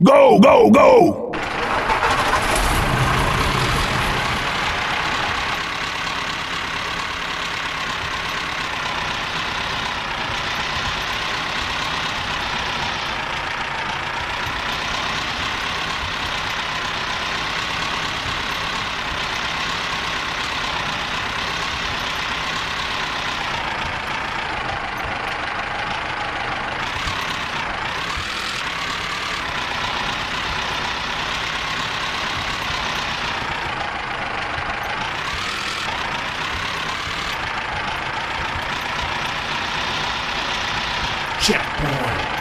Go, go, go! checkpoint.